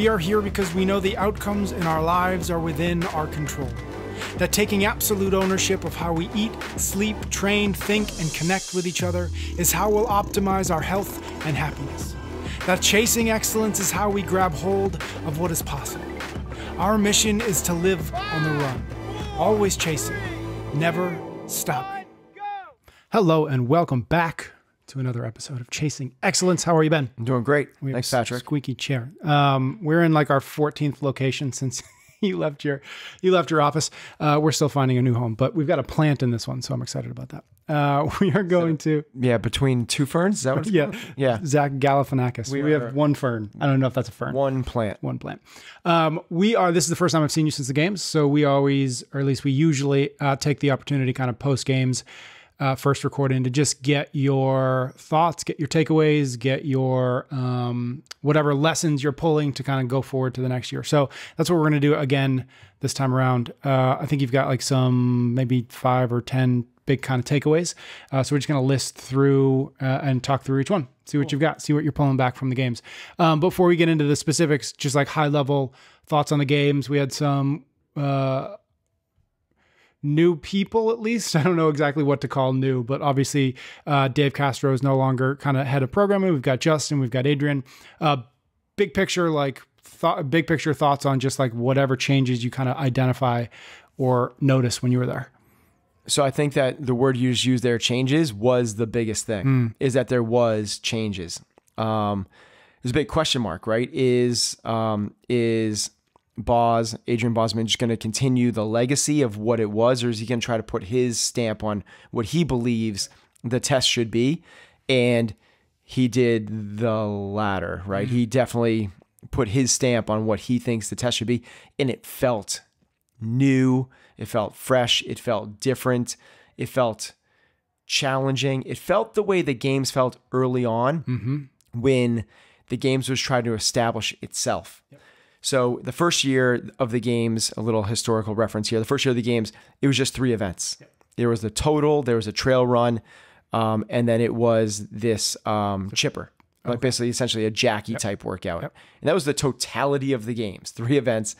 We are here because we know the outcomes in our lives are within our control. That taking absolute ownership of how we eat, sleep, train, think, and connect with each other is how we'll optimize our health and happiness. That chasing excellence is how we grab hold of what is possible. Our mission is to live on the run, always chasing, never stopping. Hello, and welcome back to another episode of Chasing Excellence. How are you, Ben? I'm doing great. We Thanks, Patrick. Squeaky chair. Um, we're in like our 14th location since you left your you left your office. Uh, we're still finding a new home, but we've got a plant in this one, so I'm excited about that. Uh, we are going to Yeah, between two ferns. Is that what it's yeah called? Yeah. Zach Galifianakis. We, We have one fern. I don't know if that's a fern. One plant. One plant. Um, we are. This is the first time I've seen you since the games, so we always, or at least we usually, uh, take the opportunity, kind of post games, uh, first recording to just get your thoughts, get your takeaways, get your um, whatever lessons you're pulling to kind of go forward to the next year. So that's what we're going to do again this time around. Uh, I think you've got like some maybe five or ten big kind of takeaways. Uh, so we're just going to list through uh, and talk through each one. See what you've got. See what you're pulling back from the games. Um, before we get into the specifics, just like high level thoughts on the games, we had some uh, new people at least. I don't know exactly what to call new, but obviously uh, Dave Castro is no longer kind of head of programming. We've got Justin, we've got Adrian. Uh, big picture, like thought, big picture thoughts on just like whatever changes you kind of identify or notice when you were there. So I think that the word you just used there, changes, was the biggest thing. Is that there was changes. Um, there's a big question mark, right? Is um, is Boz Adrian Bosman just going to continue the legacy of what it was, or is he going to try to put his stamp on what he believes the test should be? And he did the latter, right? He mm-hmm. definitely put his stamp on what he thinks the test should be, and it felt new. It felt fresh. It felt different. It felt challenging. It felt the way the games felt early on mm-hmm. when the games was trying to establish itself. So the first year of the games, a little historical reference here. The first year of the games, it was just three events. There was the total, there was a trail run, um, and then it was this um, chipper, like basically essentially a Jackie type workout. And that was the totality of the games, three events.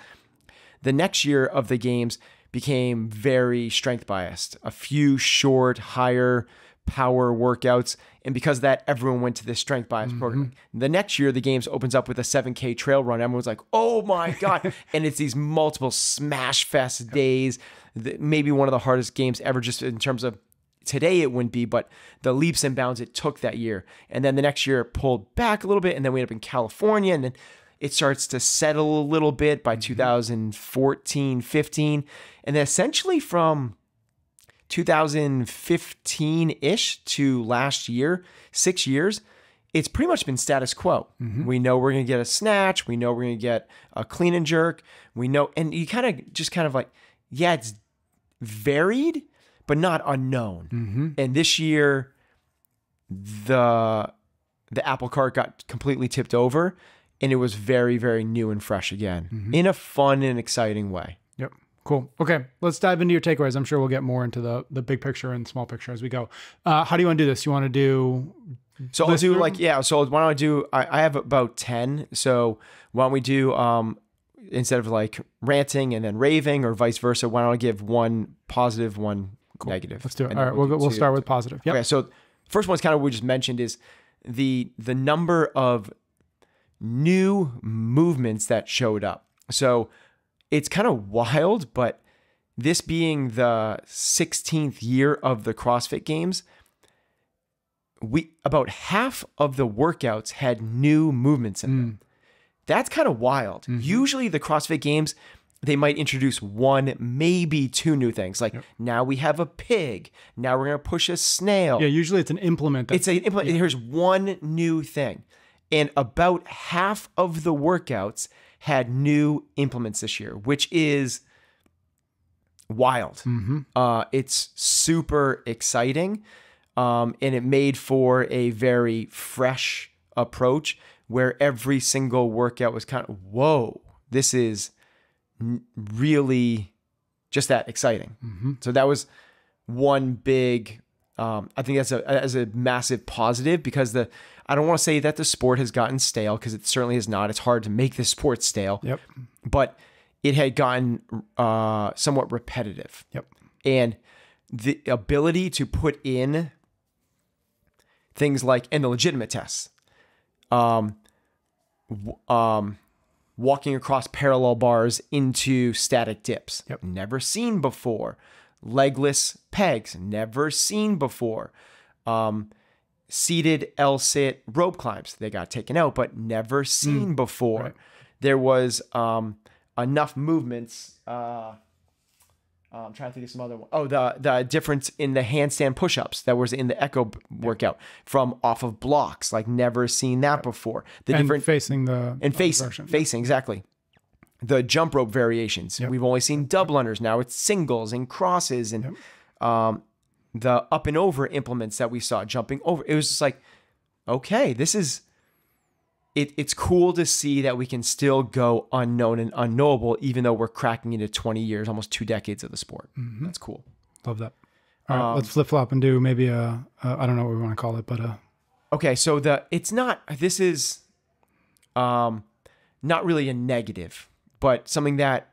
The next year of the games became very strength biased, a few short, higher power workouts. And because of that, everyone went to this strength bias mm-hmm. program. The next year, the games opens up with a 7K trail run. Everyone's like, oh my God. and it's these multiple smash fest days, th- maybe one of the hardest games ever, just in terms of today it wouldn't be, but the leaps and bounds it took that year. And then the next year it pulled back a little bit, and then we end up in California, and then it starts to settle a little bit by mm-hmm. 2014, 15. And then essentially from 2015 ish to last year, six years, it's pretty much been status quo. Mm-hmm. We know we're going to get a snatch. We know we're going to get a clean and jerk. We know, and you kind of just kind of like, yeah, it's varied, but not unknown. Mm-hmm. And this year, the the apple cart got completely tipped over, and it was very, very new and fresh again mm-hmm. in a fun and exciting way. Yep. Cool. Okay, let's dive into your takeaways. I'm sure we'll get more into the the big picture and small picture as we go. Uh, how do you want to do this? You want to do So I'll do like yeah. So why don't I do? I, I have about ten. So why don't we do um instead of like ranting and then raving or vice versa? Why don't I give one positive, one negative? Let's do it. And All right, we'll we'll start with positive. Yep. Okay, so first one's kind of what we just mentioned is the the number of new movements that showed up. So it's kind of wild, but this being the 16th year of the CrossFit Games, we about half of the workouts had new movements in them. Mm. That's kind of wild. Mm-hmm. Usually the CrossFit Games they might introduce one, maybe two new things. Like now we have a pig. Now we're gonna push a snail. Yeah. Usually it's an implement. That, It's a implement. Here's one new thing, and about half of the workouts had new implements this year, which is wild. Uh, it's super exciting, um, and it made for a very fresh approach where every single workout was kind of whoa. This is n- really just that exciting. So that was one big Um, I think that's a as a massive positive because the I don't want to say that the sport has gotten stale because it certainly is not. It's hard to make the sport stale. Yep. But it had gotten uh, somewhat repetitive. Yep. And the ability to put in things like and the legitimate tests, um, um, walking across parallel bars into static dips, Yep. never seen before. Legless pegs, never seen before. Um, seated L sit rope climbs, they got taken out, but never seen before. right. There was um, enough movements. Uh, uh, I'm trying to think of some other one. Oh, the the difference in the handstand push-ups that was in the Echo workout from off of blocks, like never seen that before. The And different facing the and facing, version. facing exactly. The jump rope variations. We've only seen double unders. Now it's singles and crosses and um, the up and over implements that we saw jumping over. It was just like, okay, this is. It, it's cool to see that we can still go unknown and unknowable, even though we're cracking into 20 years, almost two decades of the sport. Mm-hmm. That's cool. Love that. All right, Um, let's flip flop and do maybe a, a I don't know what we want to call it, but uh Okay, so the it's not this is um not really a negative, but something that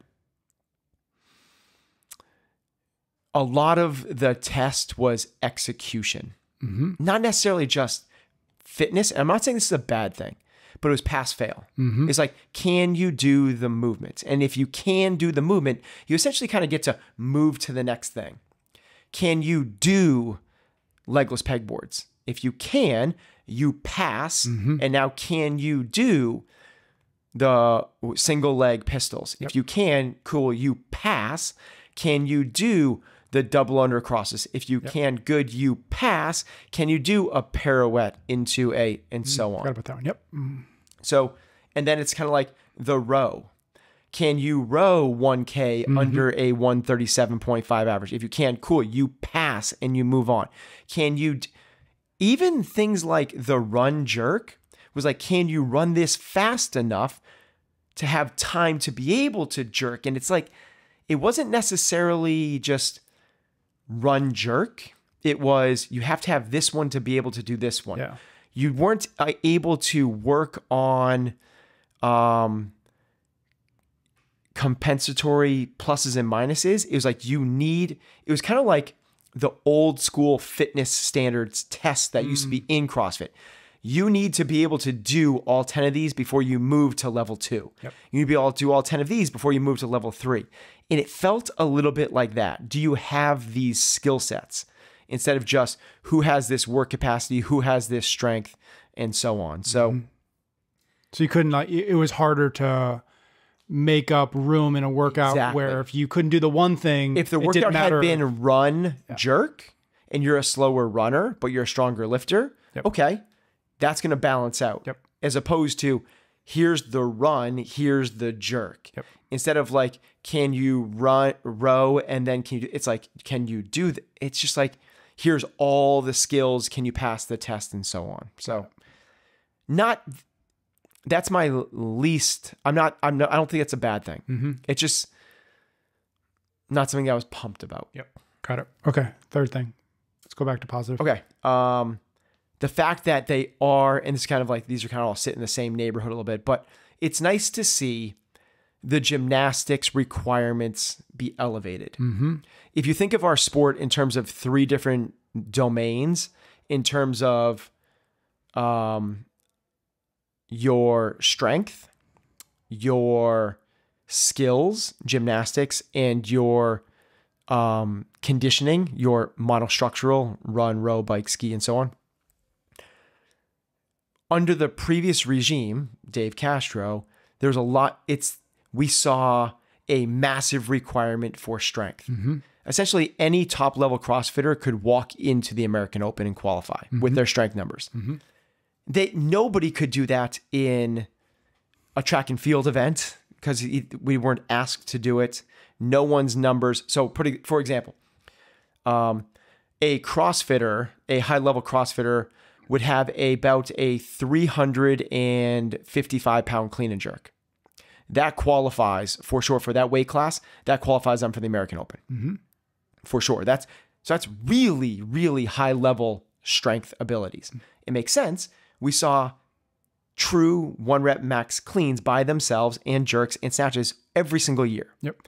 a lot of the test was execution. Mm-hmm. Not necessarily just fitness. And I'm not saying this is a bad thing, but it was pass fail. Mm-hmm. It's like, can you do the movement? And if you can do the movement, you essentially kind of get to move to the next thing. Can you do legless pegboards? If you can, you pass. Mm-hmm. And now, can you do the single leg pistols? If you can, cool, you pass. Can you do the double under crosses? If you can, good, you pass. Can you do a pirouette into a, and so on? forgot about that one. Yep. Mm, So, and then it's kind of like the row. Can you row 1K under a 137.5 average? If you can, cool. You pass and you move on. Can you, even things like the run jerk was like, can you run this fast enough to have time to be able to jerk? And it's like, it wasn't necessarily just run jerk. It was, you have to have this one to be able to do this one Yeah. you weren't uh, able to work on um compensatory pluses and minuses it was like you need it was kind of like the old school fitness standards test that used to be in CrossFit. You need to be able to do all 10 of these before you move to level two. Yep. You need to be able to do all 10 of these before you move to level three. And it felt a little bit like that. Do you have these skill sets instead of just who has this work capacity, who has this strength, and so on? So, mm-hmm. So you couldn't like it was harder to make up room in a workout Exactly. where if you couldn't do the one thing, if the workout had been run jerk and you're a slower runner but you're a stronger lifter Yep. okay that's going to balance out Yep. as opposed to here's the run here's the jerk Yep. instead of like can you run row and then can you do, it's like can you do th- it's just like here's all the skills can you pass the test and so on so not that's my least i'm not i'm not i don't think that's a bad thing Mm-hmm. it's just not something i was pumped about Yep. Got it. Okay. Third thing. Let's go back to positive. Okay. Um, the fact that they are, and it's kind of like these are kind of all sit in the same neighborhood a little bit, but it's nice to see the gymnastics requirements be elevated. If you think of our sport in terms of three different domains, in terms of um, your strength, your skills, gymnastics, and your um, conditioning, your monostructural run, row, bike, ski, and so on. Under the previous regime, Dave Castro, there's a lot. It's we saw a massive requirement for strength. Mm-hmm. Essentially, any top level CrossFitter could walk into the American Open and qualify mm-hmm. with their strength numbers. Mm-hmm. They nobody could do that in a track and field event because we weren't asked to do it. No one's numbers. So, pretty, for example, um, a CrossFitter, a high level CrossFitter, would have about a 355 pound clean and jerk. That qualifies for sure for that weight class. That qualifies them for the American Open mm-hmm. for sure. That's So that's really, really high level strength abilities. Mm. It makes sense. We saw true one rep max cleans by themselves and jerks and snatches every single year. Yep.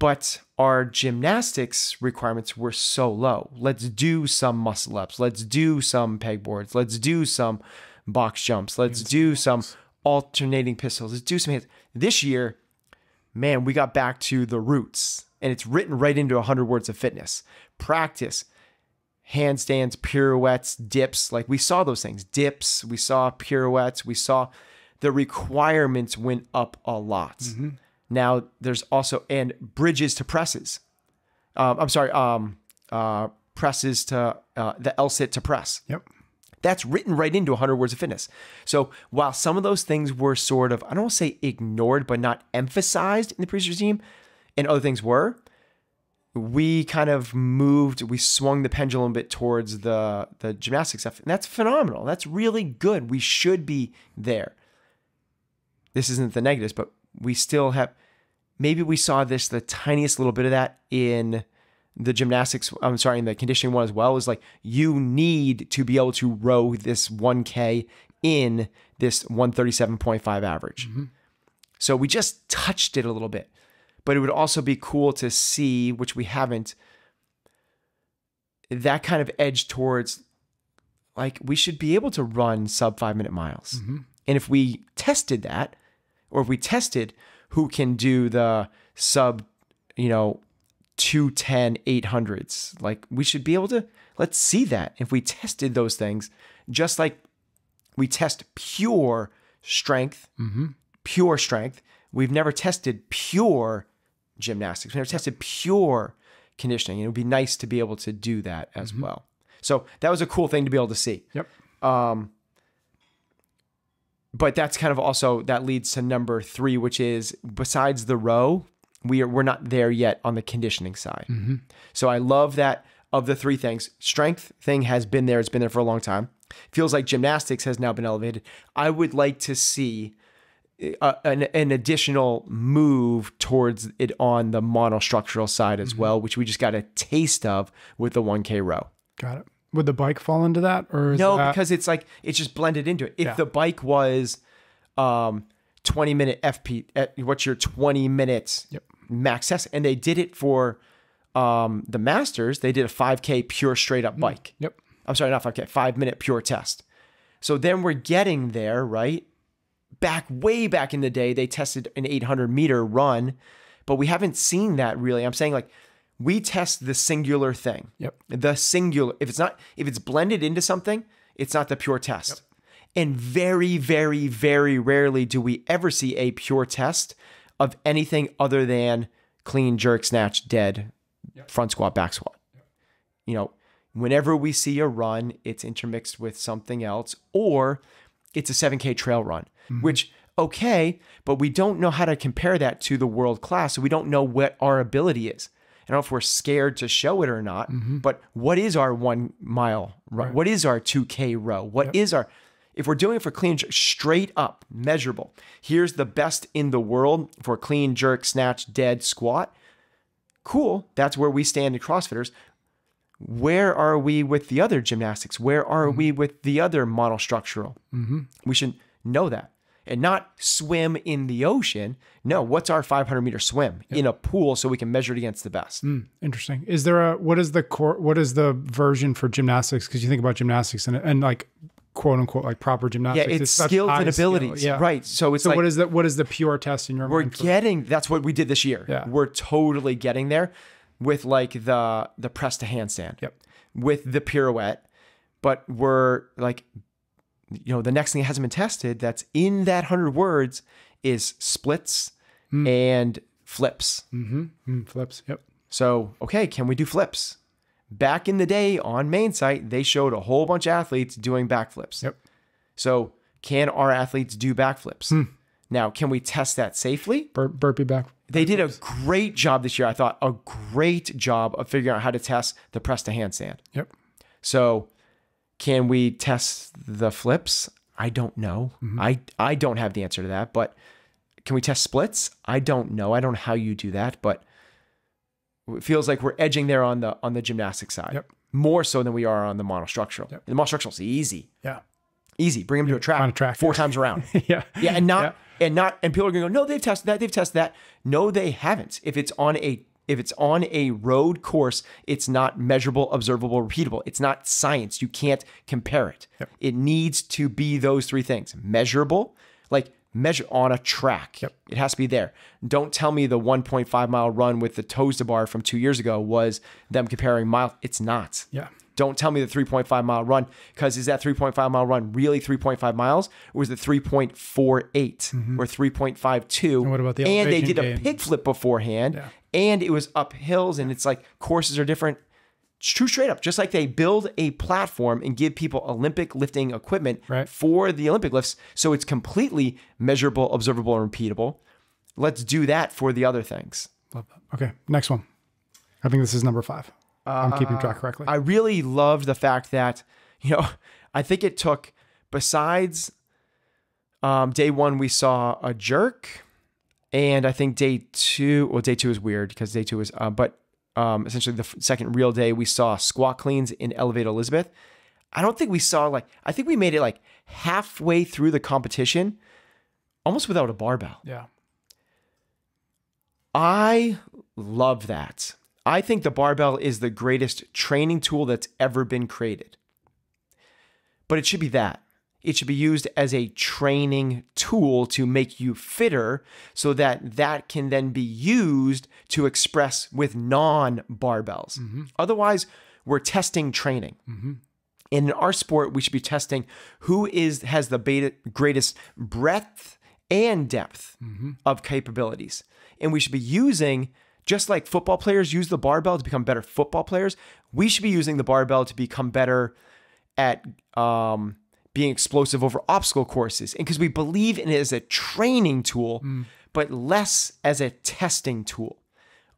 But our gymnastics requirements were so low. Let's do some muscle ups. Let's do some pegboards. Let's do some box jumps. Let's do some alternating pistols. Let's do some hands. This year, man, we got back to the roots and it's written right into 100 words of fitness. Practice handstands, pirouettes, dips. Like we saw those things. Dips, we saw pirouettes, we saw the requirements went up a lot. Now there's also and bridges to presses. Um, I'm sorry, um, uh, presses to uh, the L sit to press. Yep. That's written right into 100 Words of Fitness. So while some of those things were sort of, I don't want to say ignored, but not emphasized in the previous regime, and other things were, we kind of moved, we swung the pendulum a bit towards the the gymnastics stuff. And that's phenomenal. That's really good. We should be there. This isn't the negatives, but we still have maybe we saw this the tiniest little bit of that in the gymnastics I'm sorry in the conditioning one as well is like you need to be able to row this 1k in this 137.5 average. Mm-hmm. So we just touched it a little bit. But it would also be cool to see which we haven't that kind of edge towards like we should be able to run sub 5 minute miles. Mm-hmm. And if we tested that or if we tested who can do the sub, you know, 210 800s, like we should be able to let's see that if we tested those things just like we test pure strength, mm-hmm. pure strength. We've never tested pure gymnastics. We've never tested pure conditioning. And it would be nice to be able to do that as mm-hmm. well. So that was a cool thing to be able to see. Yep. Um, But that's kind of also that leads to number three, which is besides the row, we are we're not there yet on the conditioning side. Mm-hmm. So I love that of the three things, strength thing has been there. It's been there for a long time. Feels like gymnastics has now been elevated. I would like to see uh, uh an, an additional move towards it on the monostructural side as mm-hmm. well, which we just got a taste of with the 1K row. Got it. Would the bike fall into that, or is No, that, because it's like it's just blended into it. If Yeah. the bike was um 20 minute FTP at what's your 20 minutes Yep. max test and they did it for um the masters, they did a 5k pure straight up bike. Yep. I'm sorry, not 5k, 5 minute pure test. So then we're getting there, right? Back way back in the day, they tested an 800 meter run, but we haven't seen that really. I'm saying like we test the singular thing. Yep. The singular. If it's not, if it's blended into something, it's not the pure test. Yep. And very, very, very rarely do we ever see a pure test of anything other than clean, jerk, snatch, dead, front squat, back squat. Yep. You know, whenever we see a run, it's intermixed with something else, or it's a 7K trail run, mm-hmm. which, okay, but we don't know how to compare that to the world class. So we don't know what our ability is. I don't know if we're scared to show it or not, but what is our one mile run? What is our 2K row? What is our, if we're doing it for clean jerk, straight up, measurable, here's the best in the world for clean jerk, snatch, dead, squat. Cool. That's where we stand in CrossFitters where are we with the other gymnastics? Where are we with the other monostructural? Mm-hmm. We should know that and not swim in the ocean. No, what's our 500 meter swim in a pool so we can measure it against the best? Hmm, interesting. Is there a what is the core? What is the version for gymnastics? Because you think about gymnastics and and like quote unquote like proper gymnastics. Yeah, it's such skills and skill. abilities. Yeah. Right. So it's So like what is the what is the pure test in your we're mind? for- getting that's what we did this year. Yeah. We're totally getting there with like the the press to handstand. Yep. With the pirouette, but we're like you know, the next thing that hasn't been tested that's in that 100 words is splits hmm. and flips. Mm-hmm. Mm, flips. Yep. So, okay, can we do flips? Back in the day on main site, they showed a whole bunch of athletes doing backflips. Yep. So, can our athletes do backflips? Hmm. Now, can we test that safely? Bur- burpee back. They did a great job this year. I thought a great job of figuring out how to test the press to handstand. Yep. So, can we test the flips? I don't know. Mm-hmm. I I don't have the answer to that, but can we test splits? I don't know. I don't know how you do that, but it feels like we're edging there on the on the gymnastic side. Yep. More so than we are on the monostructural. The monostructural is easy. Yeah. Easy. Bring them to a track, on a track, four yeah. times around. Yeah. Yeah, and not and not and people are gonna go, no, they've tested that, they've tested that. No, they haven't. If it's on a if it's on a road course, it's not measurable, observable, repeatable. It's not science. You can't compare it. It needs to be those three things. Measurable, like measure on a track. Yep. It has to be there. Don't tell me the 1.5 mile run with the toes to bar from two years ago was them comparing mile. It's not. Yeah. Don't tell me the 3.5 mile run because is that 3.5 mile run really 3.5 miles or was it 3.48 mm-hmm. or 3.52? And what about the And they did a pig flip beforehand and it was up hills and it's like courses are different. It's true straight up. Just like they build a platform and give people Olympic lifting equipment Right. for the Olympic lifts so it's completely measurable, observable, and repeatable. Let's do that for the other things. Love that. Okay. Next one. I think this is number five. I'm keeping track correctly. I really loved the fact that, you know, I think it took, besides um, day one, we saw a jerk. And I think day two, well, day two is weird because day two was, uh, but um, essentially the second real day, we saw squat cleans in Elevate Elizabeth. I don't think we saw like, I think we made it like halfway through the competition, almost without a barbell. yeah. I love that. I think the barbell is the greatest training tool that's ever been created. But it should be that. It should be used as a training tool to make you fitter so that that can then be used to express with non barbells. Mm-hmm. Otherwise, we're testing training. And in our sport, we should be testing who is has the beta, greatest breadth and depth mm-hmm. of capabilities. And we should be using, just like football players use the barbell to become better football players, we should be using the barbell to become better at um, being explosive over obstacle courses. And because we believe in it as a training tool, mm. but less as a testing tool.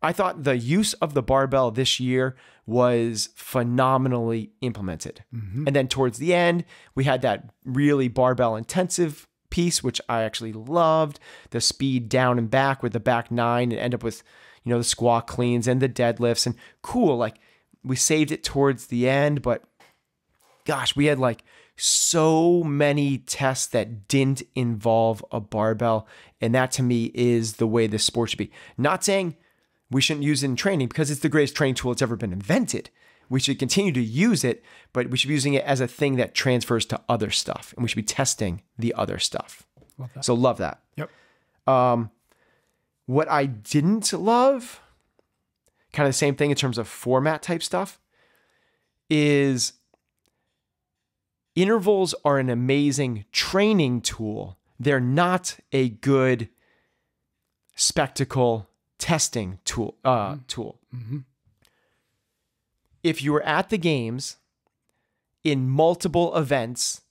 I thought the use of the barbell this year was phenomenally implemented. Mm-hmm. And then towards the end, we had that really barbell intensive piece, which I actually loved the speed down and back with the back nine and end up with, you know, the squat cleans and the deadlifts and cool. Like we saved it towards the end, but gosh, we had like so many tests that didn't involve a barbell. And that to me is the way this sport should be. Not saying we shouldn't use it in training because it's the greatest training tool that's ever been invented. We should continue to use it, but we should be using it as a thing that transfers to other stuff. And we should be testing the other stuff. Love. So love that. Yep. Um, what I didn't love, kind of the same thing in terms of format type stuff, is intervals are an amazing training tool. They're not a good spectacle testing tool. Uh, mm-hmm. tool. Mm-hmm. If you were at the games in multiple events,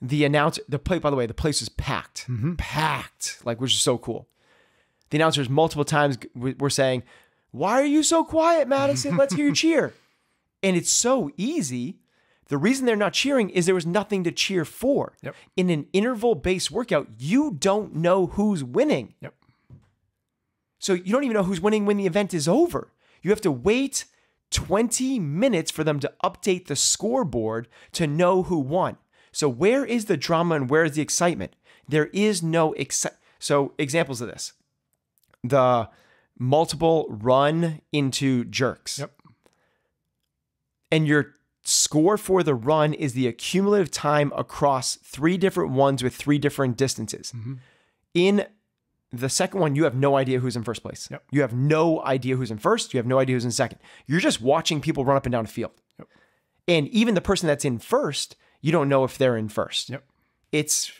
the announcer, the play, by the way, the place was packed, mm-hmm. packed, like which is so cool. The announcers multiple times were saying, "Why are you so quiet, Madison? Let's hear you cheer." And it's so easy. The reason they're not cheering is there was nothing to cheer for. Yep. In an interval-based workout, you don't know who's winning. Yep. So you don't even know who's winning when the event is over. You have to wait 20 minutes for them to update the scoreboard to know who won. So where is the drama and where is the excitement? There is no exci- So examples of this. The multiple run into jerks. Yep. And your score for the run is the accumulative time across three different ones with three different distances. Mm-hmm. In the second one, you have no idea who's in first place. Yep. You have no idea who's in first. You have no idea who's in second. You're just watching people run up and down the field. Yep. And even the person that's in first, you don't know if they're in first. Yep. It's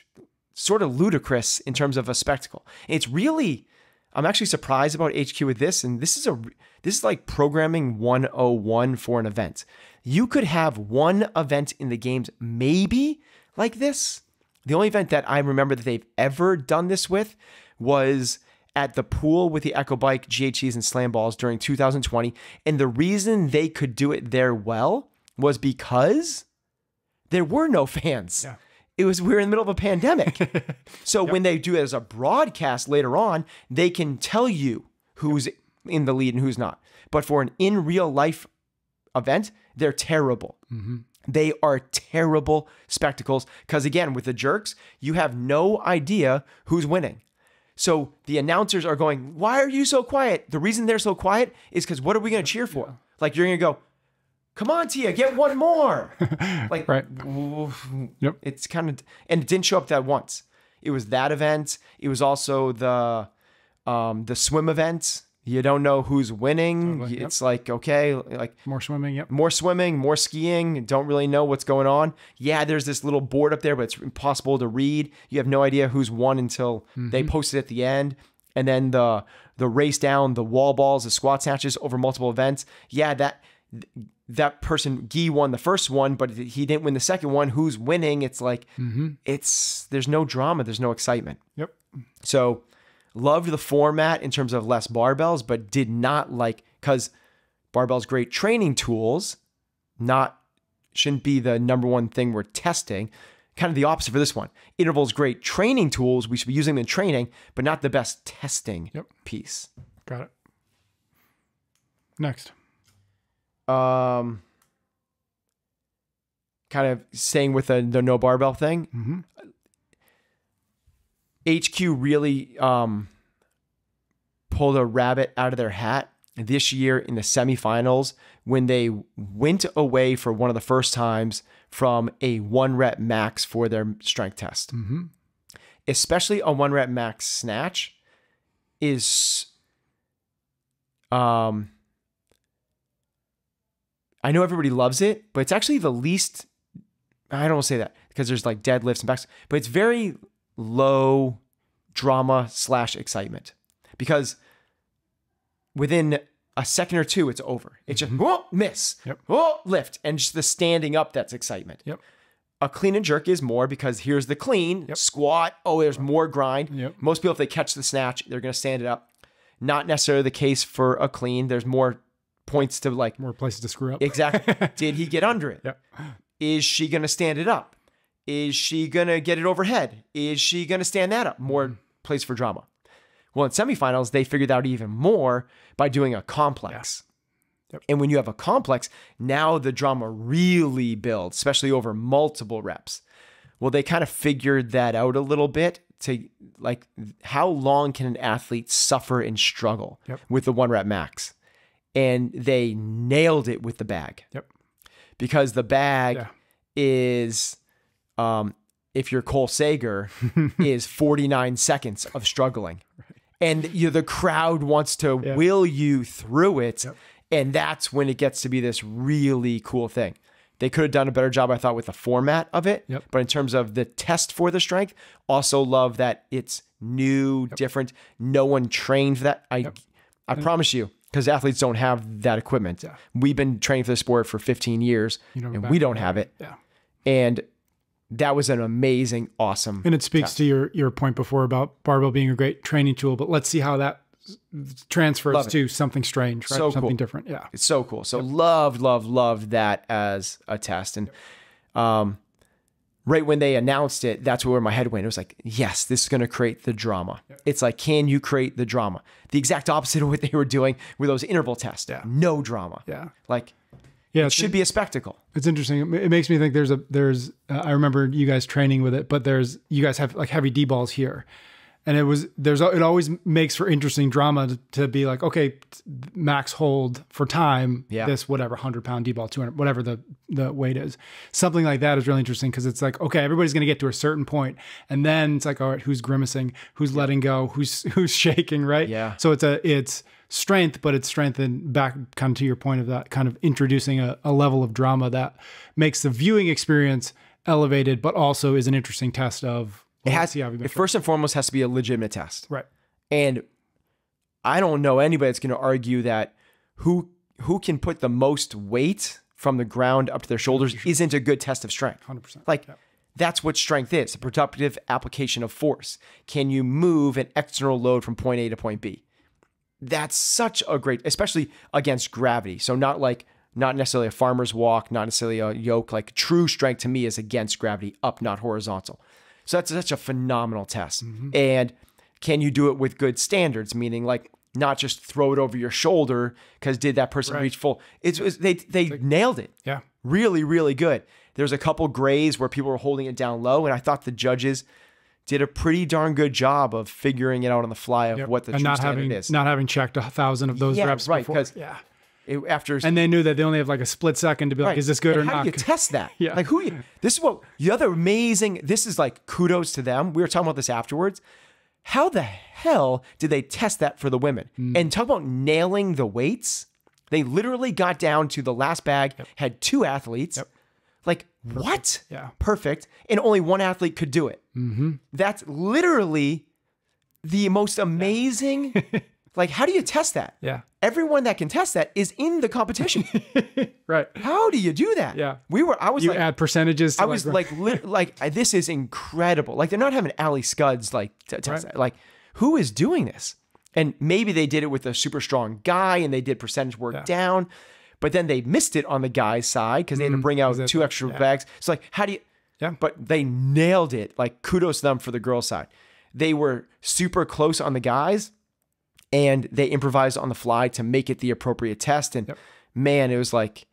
sort of ludicrous in terms of a spectacle. It's really, I'm actually surprised about HQ with this. And this is a, this is like programming 101 for an event. You could have one event in the games, maybe like this. The only event that I remember that they've ever done this with was at the pool with the Echo Bike, GHDs, and Slam Balls during 2020. And the reason they could do it there well was because there were no fans. Yeah. It was we were in the middle of a pandemic. so when they do it as a broadcast later on, they can tell you who's in the lead and who's not. But for an in real life event, they're terrible. They are terrible spectacles because, again, with the jerks, you have no idea who's winning. So the announcers are going, Why are you so quiet? The reason they're so quiet is because what are we going to cheer for? Like, you're going to go, Come on, Tia, get one more. like, Right. Yep. it's kind of, and it didn't show up that once. It was that event. It was also the, um, the swim event. You don't know who's winning. Totally, yep. It's like okay, like More swimming. Yep. more swimming, more skiing. Don't really know what's going on. Yeah, there's this little board up there, but it's impossible to read. You have no idea who's won until they mm-hmm. post it at the end. And then the the race down, the wall balls, the squat snatches over multiple events. Yeah, that that person Guy won the first one, but he didn't win the second one. Who's winning? It's like mm-hmm. it's there's no drama, there's no excitement. Yep. So loved the format in terms of less barbells, but did not like because barbells great training tools, not shouldn't be the number one thing we're testing. Kind of the opposite for this one. Intervals great training tools. We should be using them in training, but not the best testing Yep. piece. Got it. Next. Um, kind of staying with the, the no barbell thing. Mm-hmm. HQ really um, pulled a rabbit out of their hat this year in the semifinals when they went away for one of the first times from a one rep max for their strength test. Mm-hmm. Especially a one rep max snatch is um I know everybody loves it, but it's actually the least I don't want to say that because there's like deadlifts and backs, but it's very low drama slash excitement because within a second or two, it's over. It's just mm-hmm. whoa, miss, Yep. whoa, lift, and just the standing up that's excitement. Yep. A clean and jerk is more because here's the clean Yep. squat. Oh, there's more grind. Yep. Most people, if they catch the snatch, they're going to stand it up. Not necessarily the case for a clean. There's more points to like More places to screw up. exactly. Did he get under it? Yep. Is she going to stand it up? Is she going to get it overhead? Is she going to stand that up? More Mm-hmm. place for drama. Well, in semifinals, they figured out even more by doing a complex. Yep. And when you have a complex, now the drama really builds, especially over multiple reps. Well, they kind of figured that out a little bit to like how long can an athlete suffer and struggle Yep. with the one rep max? And they nailed it with the bag Yep. because the bag Yeah. is um, if you're Cole Sager is 49 seconds of struggling. And you the crowd wants to Yeah. will you through it. Yep. And that's when it gets to be this really cool thing. They could have done a better job, I thought, with the format of it. Yep. But in terms of the test for the strength, also love that it's new, different. No one trained for that. I I promise you, because athletes don't have that equipment. Yeah. We've been training for the sport for 15 years You know, and we don't have it. Yeah. And that was an amazing, awesome. And it speaks to your your point before about barbell being a great training tool, but let's see how that transfers to something strange, right? So something cool. different. Yeah. It's so cool. So loved, loved, loved that as a test. And um, right when they announced it, that's where my head went. It was like, yes, this is going to create the drama. It's like, can you create the drama? The exact opposite of what they were doing with those interval tests. Yeah. No drama. Yeah. Like Yeah. it should be a spectacle. It's interesting. It makes me think there's a there's uh, I remember you guys training with it, but there's you guys have like heavy D balls here, and it was there's it always makes for interesting drama to, to be like okay max hold for time Yeah. this whatever hundred pound D ball two hundred whatever the the weight is something like that is really interesting because it's like okay everybody's gonna get to a certain point and then it's like all right who's grimacing who's letting go who's who's shaking right Yeah. so it's a it's strength, but it's strength and back kind of to your point of that kind of introducing a, a level of drama that makes the viewing experience elevated, but also is an interesting test of It has let's see how we it make first and foremost has to be a legitimate test. right. And I don't know anybody that's going to argue that who who can put the most weight from the ground up to their shoulders isn't a good test of strength. Hundred percent. Like that's what strength is, a productive application of force. Can you move an external load from point A to point B? That's such a great, especially against gravity. So not like not necessarily a farmer's walk, not necessarily a yoke. Like true strength to me is against gravity, up, not horizontal. So that's such a phenomenal test. Mm-hmm. And can you do it with good standards? Meaning like not just throw it over your shoulder because did that person Right. reach full? It's, it's they they nailed it Yeah. really, really good. There's a couple grays where people were holding it down low, and I thought the judges did a pretty darn good job of figuring it out on the fly of Yep. what the and true not standard having is. not having checked a thousand of those Yeah, reps right, before. yeah. It- after And they knew that they only have like a split second to be like, Right. is this good And or how not? do you test that? Yeah. Like who? You, this is what the other amazing. This is like kudos to them. We were talking about this afterwards. How the hell did they test that for the women? Hmm. And talk about nailing the weights. They literally got down to the last bag, had two athletes. Like what? Yeah. Perfect. And only one athlete could do it. Mm-hmm. That's literally the most amazing. like, how do you test that? yeah. Everyone that can test that is in the competition. Right. How do you do that? Yeah. We were, I was You like, add percentages. To I was like, li- like, this is incredible. Like, they're not having Ali Scuds, like, to test Right. that. Like, who is doing this? And maybe they did it with a super strong guy and they did percentage work Yeah. down, but then they missed it on the guy's side because they had to bring out Mm-hmm. two extra bags. So, like, how do you, Yeah. but they nailed it. Like, kudos to them for the girls' side. They were super close on the guys and they improvised on the fly to make it the appropriate test. And man, it was like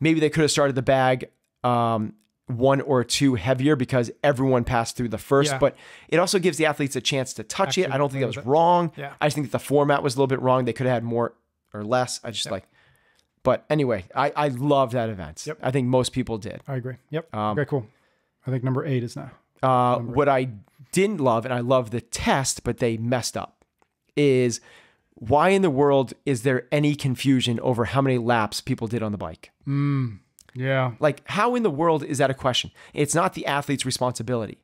maybe they could have started the bag um, one or two heavier because everyone passed through the first. Yeah. But it also gives the athletes a chance to touch it. I don't think that was wrong. Yeah. I just think that the format was a little bit wrong. They could have had more or less. I just like. But anyway, I, I love that event. Yep. I think most people did. I agree. Yep. Um, okay, cool. I think number eight is now. Uh, what I didn't love, and I love the test, but they messed up, is why in the world is there any confusion over how many laps people did on the bike? Yeah. Like, how in the world is that a question? It's not the athlete's responsibility.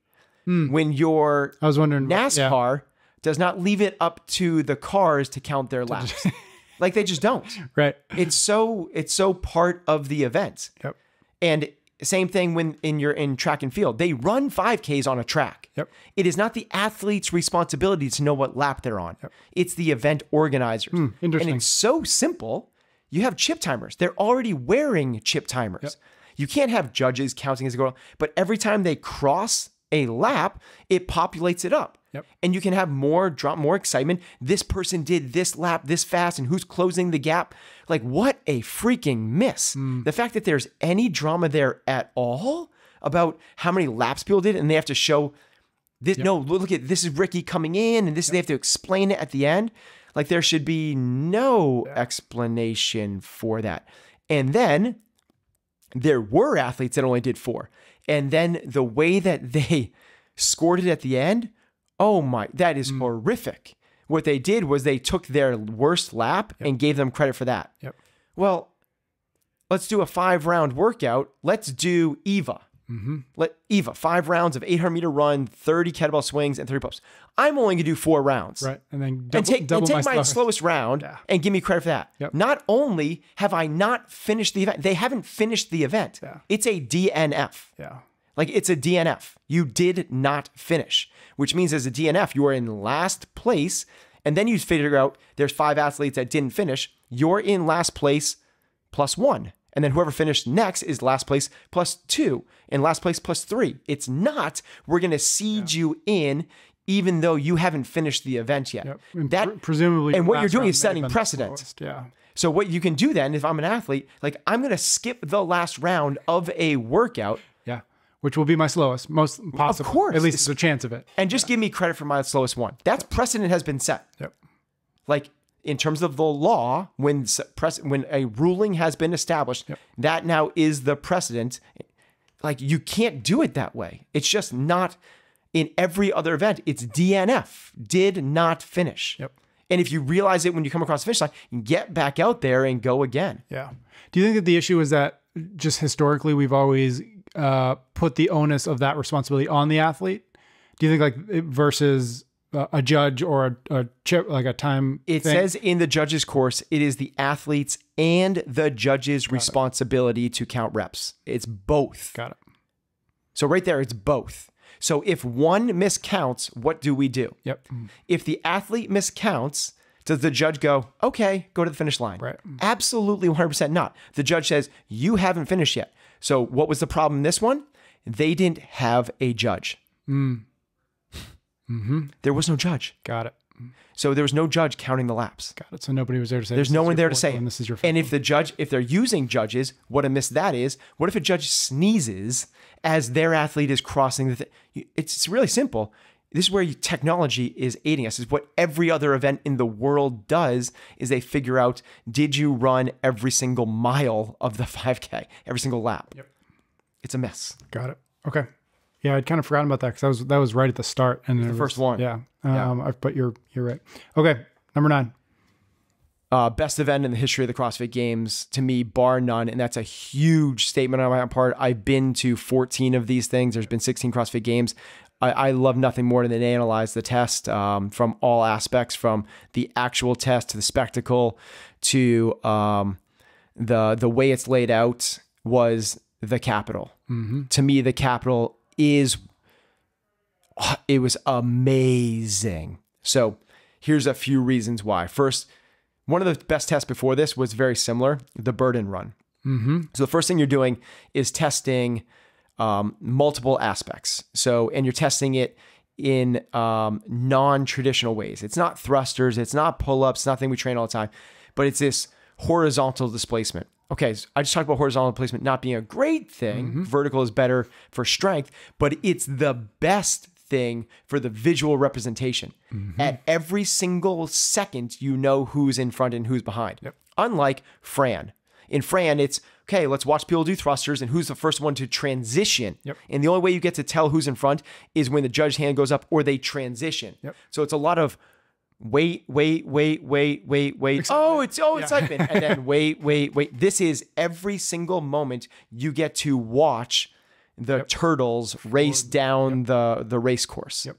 When your I was wondering. Yeah. NASCAR does not leave it up to the cars to count their laps. like they just don't. Right. It's so it's so part of the event. Yep. And same thing when in your in track and field. They run 5Ks on a track. Yep. It is not the athlete's responsibility to know what lap they're on. It's the event organizers. Hmm, interesting. And it's so simple. You have chip timers. They're already wearing chip timers. You can't have judges counting as they go, but every time they cross a lap, it populates it up. Yep. And you can have more drop, more excitement. This person did this lap this fast, and who's closing the gap? Like, what a freaking miss! Hmm. The fact that there's any drama there at all about how many laps people did, and they have to show this. No, look at this is Ricky coming in, and this they have to explain it at the end. Like there should be no explanation for that. And then there were athletes that only did four. And then the way that they scored it at the end, oh my, that is Mm. horrific. What they did was they took their worst lap and gave them credit for that. Yep. Well, let's do a five round workout. Let's do Eva. Mm-hmm. Let Eva five rounds of 800 meter run, 30 kettlebell swings, and three pull-ups. I'm only gonna do four rounds Right. And then double, and take, double and take my, slowest. slowest round Yeah. and give me credit for that. Yep. Not only have I not finished the event, they haven't finished the event. Yeah. It's a DNF. Yeah. Like it's a DNF. You did not finish, which means as a DNF, you are in last place. And then you figure out there's five athletes that didn't finish. You're in last place plus one. And then whoever finished next is last place plus two, and last place plus three. It's not, we're going to seed you in even though you haven't finished the event yet. Yep. And That pre- presumably, and what you're doing is setting precedent. Yeah. So what you can do then, if I'm an athlete, like I'm gonna skip the last round of a workout Yeah. Which will be my slowest, most possible. Of course. At least there's a chance of it. and just give me credit for my slowest one. That's precedent has been set. Yep. Like in terms of the law, when pres- when a ruling has been established, that now is the precedent. Like you can't do it that way. It's just not in every other event. It's DNF, did not finish. Yep. And if you realize it when you come across the finish line, get back out there and go again. Yeah. Do you think that the issue is that just historically we've always uh, put the onus of that responsibility on the athlete? Do you think like it- versus uh, a judge or a, a chip like a time? It thing? says in the judge's course, it is the athlete's and the judge's responsibility to count reps. It's both. got it. So right there, it's both. So if one miscounts, what do we do? Yep. If the athlete miscounts, does the judge go, okay, go to the finish line? Right. Absolutely 100% not. The judge says, you haven't finished yet. So what was the problem in this one? They didn't have a judge. Mm. Mm-hmm. There was no judge. Got it. So there was no judge counting the laps. Got it. So nobody was there to say. There's no one there to say it. this is your. And if the judge, if they're using judges, what a miss that is. What if a judge sneezes as their athlete is crossing the? It's, it's really simple. This is where technology is aiding us. Is what every other event in the world does. Is they figure out did you run every single mile of the 5K, every single lap. Yep. It's a mess. Got it. Okay. Yeah, I'd kind of forgotten about that because that was that was right at the start and the first one. Yeah. Yeah. Um, I've- but you're you're right. Okay. Number nine. uh, best event in the history of the CrossFit Games to me, bar none. And that's a huge statement on my part. I've been to 14 of these things. There's been 16 CrossFit Games. I, I love nothing more than analyze the test um, from all aspects, from the actual test to the spectacle to um, the the way it's laid out. Was the Capitol to me? The Capitol is it was amazing. So here's a few reasons why. First, one of the best tests before this was very similar the burden run. Mm-hmm. So the first thing you're doing is testing um, multiple aspects. So, and you're testing it in um, non traditional ways. It's not thrusters, it's not pull ups, nothing we train all the time, but it's this horizontal displacement. Okay, so I just talked about horizontal displacement not being a great thing. Vertical is better for strength, but it's the best thing for the visual representation. At every single second, you know who's in front and who's behind. Unlike Fran. In Fran, it's okay, let's watch people do thrusters and who's the first one to transition. Yep. And the only way you get to tell who's in front is when the judge's hand goes up or they transition. Yep. So it's a lot of wait, wait, wait, wait, wait, wait. Oh, it's oh, excitement. and then wait, wait, wait. This is every single moment you get to watch the turtles race down the the race course. Yep.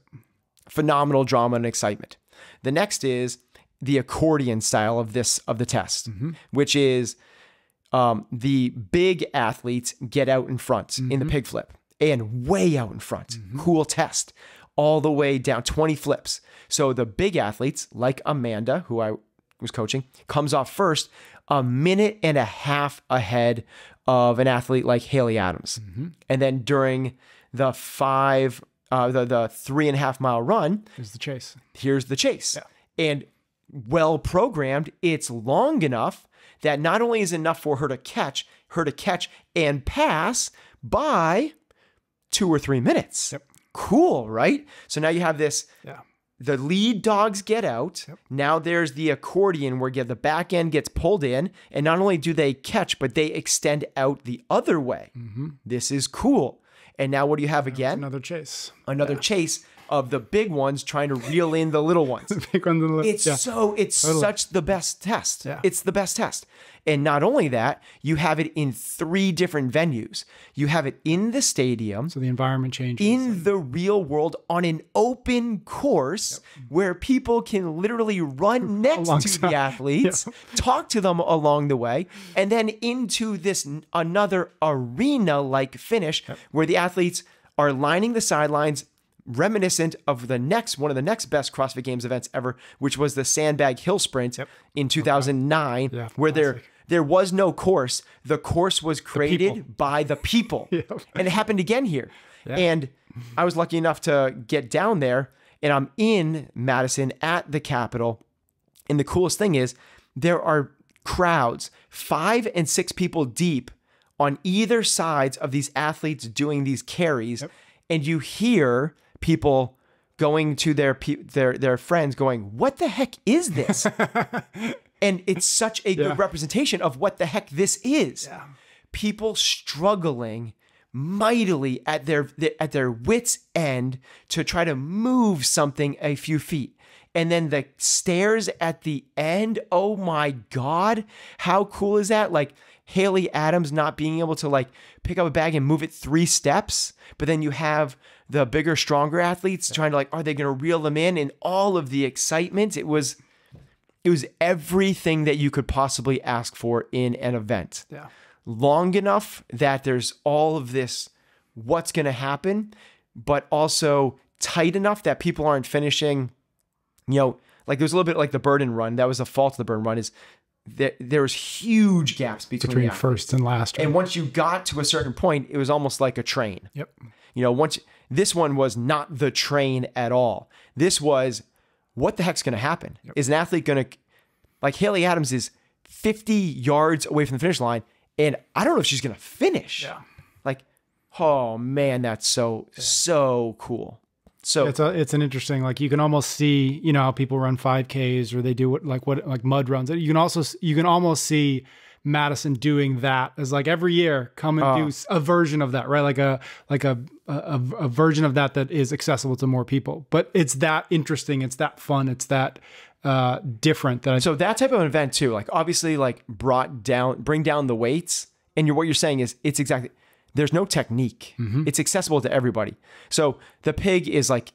Phenomenal drama and excitement. The next is the accordion style of this of the test, which is um, the big athletes get out in front in the pig flip and way out in front. Cool test. All the way down 20 flips. So the big athletes, like Amanda, who I was coaching, comes off first a minute and a half ahead of an athlete like Haley Adams. And then during the five, uh, the, the three and a half mile run, here's the chase. here's the chase. And well programmed, it's long enough that not only is enough for her to catch, her to catch and pass by two or three minutes. Yep. Cool, right? So now you have this Yeah. the lead dogs get out. Now there's the accordion where get the back end gets pulled in, and not only do they catch, but they extend out the other way. Mm-hmm. This is cool. And now what do you have again? Another chase. Another chase of the big ones trying to reel in the little ones. Pick one of the It's yeah. so it's such the best test. Yeah. It's the best test. And not only that, you have it in three different venues. You have it in the stadium, So the environment changes. in the real world on an open course where people can literally run next to the athletes, talk to them along the way, and then into this another arena like finish where the athletes are lining the sidelines reminiscent of the next one of the next best CrossFit Games events ever, which was the Sandbag Hill Sprint in 2009, Yeah, where there there was no course. The course was created by the people, and it happened again here. And I was lucky enough to get down there, and I'm in Madison at the Capitol. And the coolest thing is, there are crowds, five and six people deep, on either sides of these athletes doing these carries, and you hear people going to their pe- their their friends, going, "What the heck is this?" and it's such a good representation of what the heck this is. People struggling mightily at their at their wits end to try to move something a few feet. And then the stairs at the end, oh my god, how cool is that? Like Haley Adams not being able to like pick up a bag and move it 3 steps, but then you have the bigger stronger athletes trying to like are they going to reel them in and all of the excitement. It was it was everything that you could possibly ask for in an event. Yeah. Long enough that there's all of this what's going to happen, but also tight enough that people aren't finishing, you know, like there's a little bit like the burden run. That was the fault of the burden run is that there was huge gaps between, Between first and last. right? And once you got to a certain point, it was almost like a train. yep. You know, once this one was not the train at all. This was what the heck's going to happen? Is an athlete going to, like Haley Adams is 50 yards away from the finish line, and I don't know if she's going to finish. Yeah. Like, oh man, that's so, so cool. So It's a it's an interesting like you can almost see you know how people run 5Ks or they do what like what like mud runs. You can also you can almost see Madison doing that is like every year come and do a version of that right like a like a, a a version of that that is accessible to more people. But it's that interesting. It's that fun. It's that uh different that I So that type of event too, like obviously like brought down, bring down the weights. And you're, what you're saying is it's exactly, there's no technique. It's accessible to everybody. So the pig is like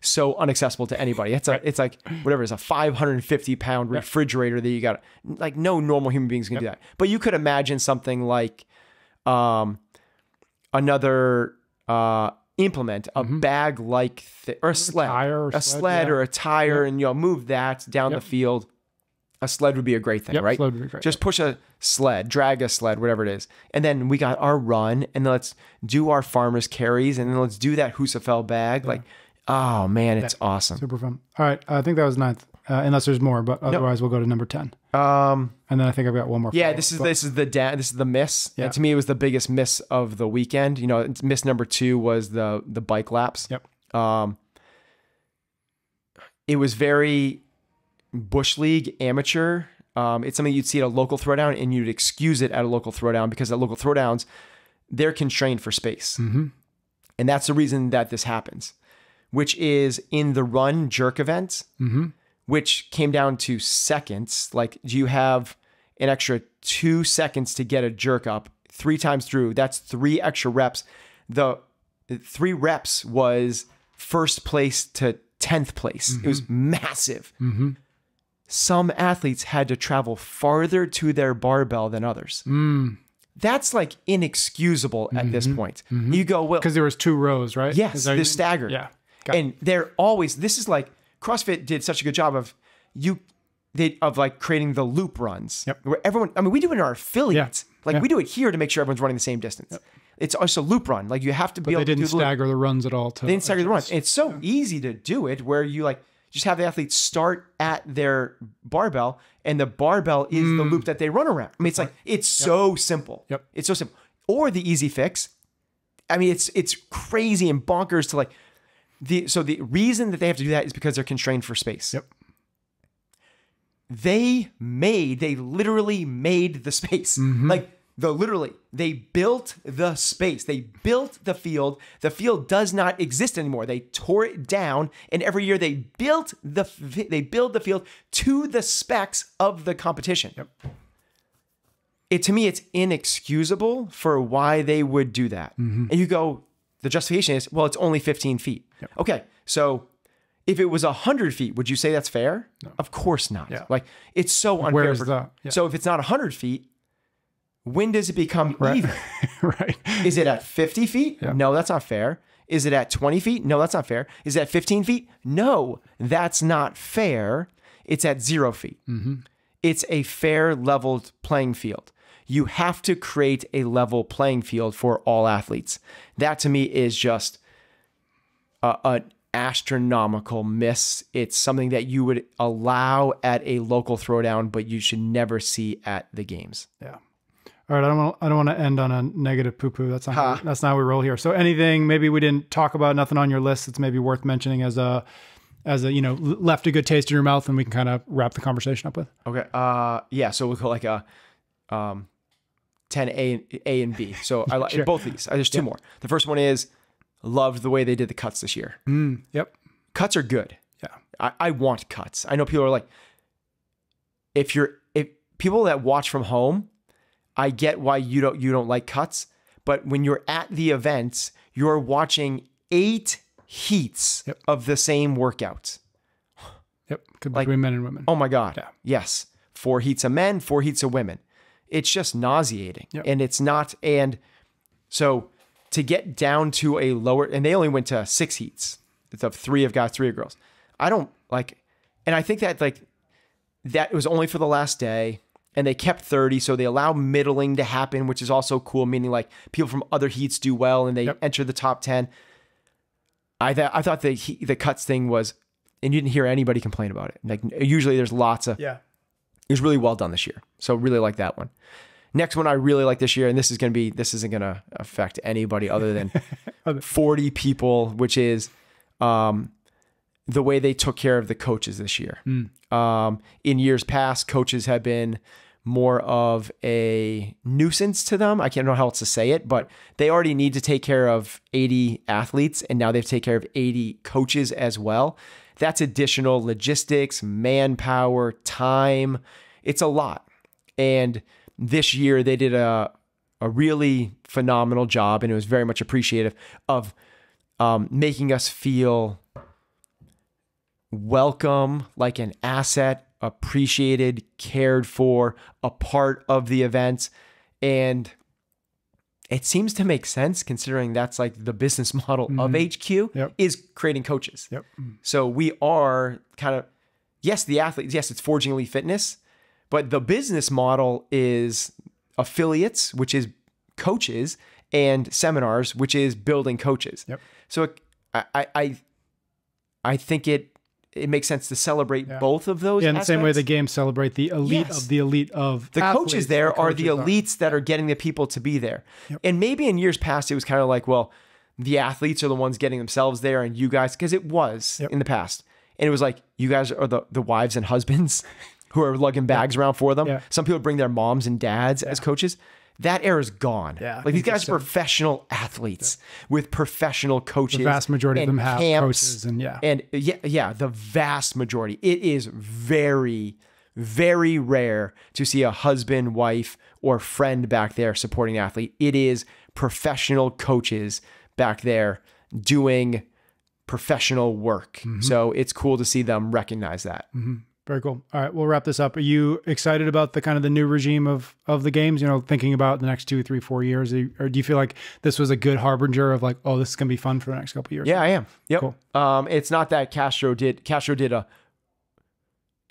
so unaccessible to anybody. It's a, it's like whatever, it's a 550 pound refrigerator that you got. Like no normal human beings can do that. But you could imagine something like, um, another, uh, implement a bag like th- or a sled. or a sled, sled yeah. or a tire and you know move that down the field. A sled would be a great thing Yep, right? sled would be great. just push a sled drag a sled whatever it is. And then we got our run and let's do our farmers carries and then let's do that Husafell bag. Like oh man it's awesome super fun. All right, I think that was ninth. Uh, unless there's more, but otherwise we'll go to number ten. um And then I think I've got one more. yeah this is but- this is the da- this is the miss Yeah. and to me it was the biggest miss of the weekend you know it's- miss number two was the the bike laps Yep. Um, it was very bush league amateur. Um, it's something you'd see at a local throwdown, and you'd excuse it at a local throwdown because at local throwdowns, they're constrained for space, and that's the reason that this happens. Which is in the run jerk event, mm-hmm. which came down to seconds. Like, do you have an extra two seconds to get a jerk up three times through? That's three extra reps. The three reps was first place to 10th place. It was mm-hmm. massive. Mm-hmm. Some athletes had to travel farther to their barbell than others. Mm. That's like inexcusable at this point. You go, well, because there was two rows, right? Yes, they're staggered. Yeah. Got and they're always this is like CrossFit did such a good job of you they of like creating the loop runs. Yep. Where everyone I mean we do it in our affiliates. Like Yeah. we do it here to make sure everyone's running the same distance. It's also loop run. Like you have to be They able to do didn't the loop. stagger the runs at all. To, They didn't stagger the runs. And it's so easy to do it where you like just have the athletes start at their barbell and the barbell is the loop that they run around. I mean, it's like it's so simple. Mm. Yep. It's so simple. Or the easy fix. I mean, it's it's crazy and bonkers to like the so the reason that they have to do that is because they're constrained for space. Yep. They made, they literally made the space. Mm-hmm. Like the literally, they built the space. They built the field. The field does not exist anymore. They tore it down, and every year they built the they build the field to the specs of the competition. Yep. It to me, it's inexcusable for why they would do that. Mm-hmm. And you go, the justification is, well, it's only 15 feet. Okay, so if it was 100 feet, would you say that's fair? Of course not. Yeah. Like it's so unfair. Where's for- the- yeah. So if it's not 100 feet, when does it become even? right. Is it at 50 feet? No, that's not fair. Is it at 20 feet? No, that's not fair. Is it at 15 feet? No, that's not fair. It's at zero feet. It's a fair, leveled playing field. You have to create a level playing field for all athletes. That to me is just a, an astronomical miss. It's something that you would allow at a local throwdown, but you should never see at the games. Yeah. All right. I don't want. I don't want to end on a negative poo poo. That's not. How, that's not how we roll here. So anything maybe we didn't talk about, nothing on your list that's maybe worth mentioning as a, as a you know left a good taste in your mouth, and we can kind of wrap the conversation up with. Okay. Uh, yeah. So we'll go like a, um, 10 A, A and B. So I like both of these. There's two more. The first one is loved the way they did the cuts this year. Mm, yep. Cuts are good. Yeah. I, I want cuts. I know people are like, if you're, if people that watch from home, I get why you don't, you don't like cuts, but when you're at the events, you're watching eight heats Yep. of the same workout. Yep. Could be between men and women. Oh my God. Yeah. Yes. Four heats of men, four heats of women. It's just nauseating. Yep. And it's not, and so to get down to a lower, and they only went to six heats. It's of three of guys, three of girls. I don't like, and I think that like, that was only for the last day and they kept 30. So they allow middling to happen, which is also cool, meaning like people from other heats do well and they Yep. enter the top 10. I, th- I thought the, he- the cuts thing was and you didn't hear anybody complain about it. Like usually there's lots of Yeah. It was really well done this year. So really like that one. Next one I really like this year, and this is gonna be this isn't gonna affect anybody other than 40 people, which is um, the way they took care of the coaches this year. Um, in years past, coaches have been more of a nuisance to them. I can't know how else to say it, but they already need to take care of 80 athletes, and now they have to take care of 80 coaches as well. That's additional logistics, manpower, time. It's a lot. And this year they did a a really phenomenal job, and it was very much appreciative of um, making us feel welcome, like an asset, appreciated, cared for, a part of the event. And it seems to make sense considering that's like the business model of mm-hmm. HQ Yep. is creating coaches. Yep. So we are kind of, yes, the athletes, yes, it's Forging Elite Fitness, but the business model is affiliates, which is coaches, and seminars, which is building coaches. Yep. So I, I, I think it it makes sense to celebrate Yeah. both of those. Yeah, in the same way the games celebrate the elite Yes. of the elite of the athletes, coaches there are the coaches elites that are getting the people to be there. And maybe in years past, it was kind of like, well, the athletes are the ones getting themselves there, and you guys, because it was Yep. in the past. And it was like, you guys are the, the wives and husbands who are lugging bags around for them. Yeah. Some people bring their moms and dads as coaches. That era is gone. Yeah, like these guys are professional athletes with professional coaches. The vast majority of them have camps. coaches and yeah. And yeah, yeah, the vast majority. It is very, very rare to see a husband, wife, or friend back there supporting the athlete. It is professional coaches back there doing professional work. Mm-hmm. So it's cool to see them recognize that. Very cool. All right, we'll wrap this up. Are you excited about the kind of the new regime of of the games? You know, thinking about the next two, three, four years, or do you feel like this was a good harbinger of like, oh, this is gonna be fun for the next couple of years? Yeah, I am. Yep. Cool. Um, it's not that Castro did. Castro did a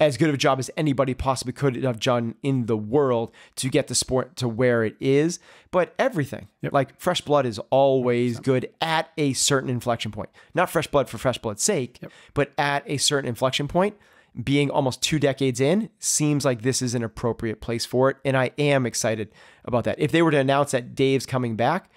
as good of a job as anybody possibly could have done in the world to get the sport to where it is. But everything, Yep. like fresh blood, is always good at a certain inflection point. Not fresh blood for fresh blood's sake, but at a certain inflection point. Being almost two decades in seems like this is an appropriate place for it, and I am excited about that. If they were to announce that Dave's coming back,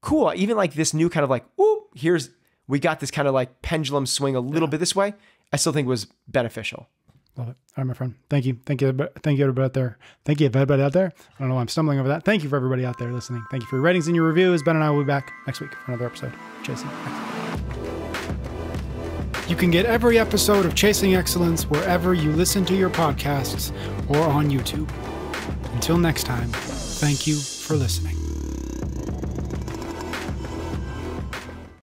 cool. Even like this new kind of like, whoop, here's we got this kind of like pendulum swing a little bit this way. I still think was beneficial. Love it. All right, my friend. Thank you. Thank you. Thank you, everybody out there. Thank you, everybody out there. I don't know why I'm stumbling over that. Thank you for everybody out there listening. Thank you for your ratings and your reviews. Ben and I will be back next week for another episode Jason. You can get every episode of Chasing Excellence wherever you listen to your podcasts or on YouTube. Until next time, thank you for listening.